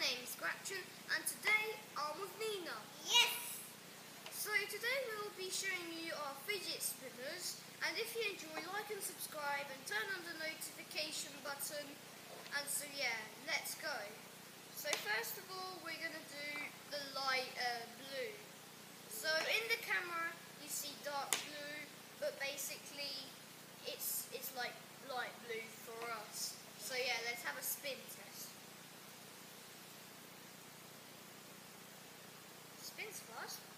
name is Gretchen and today I'm with Nina. Yes! So today we'll be showing you our fidget spinners and if you enjoy like and subscribe and turn on the notification button and so yeah. What?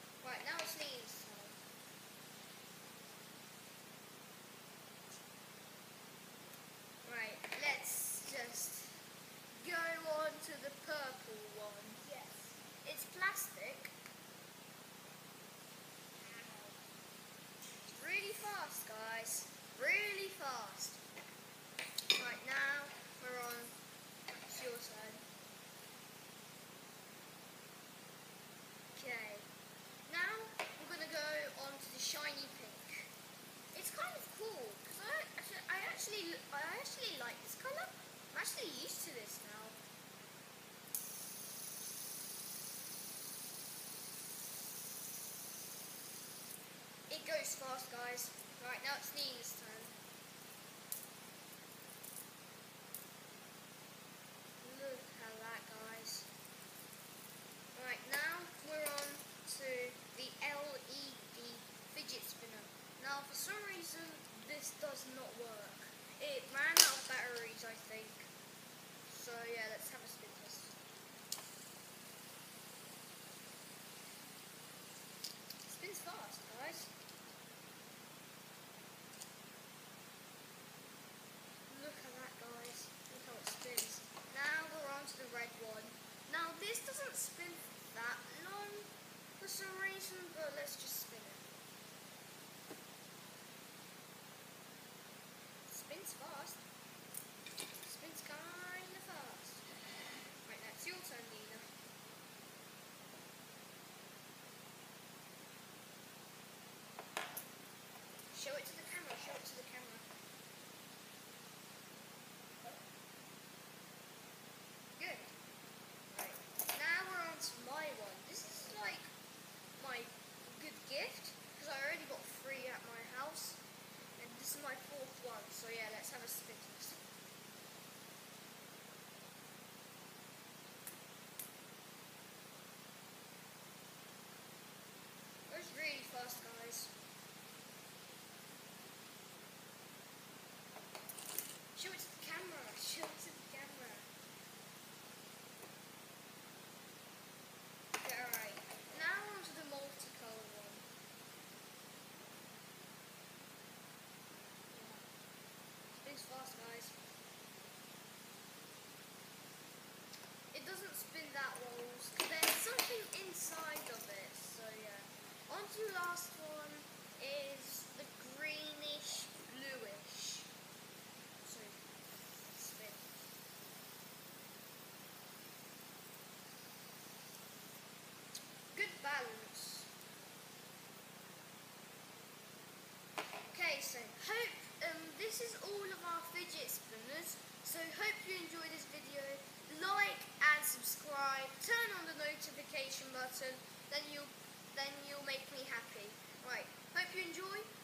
goes fast, guys. Right, now it's Nina's turn. Look at that, guys. Right, now we're on to the LED fidget spinner. Now, for some reason, this does not work. It ran out of batteries, I think. So, yeah, let's have a the last one is make me happy. Right, hope you enjoy.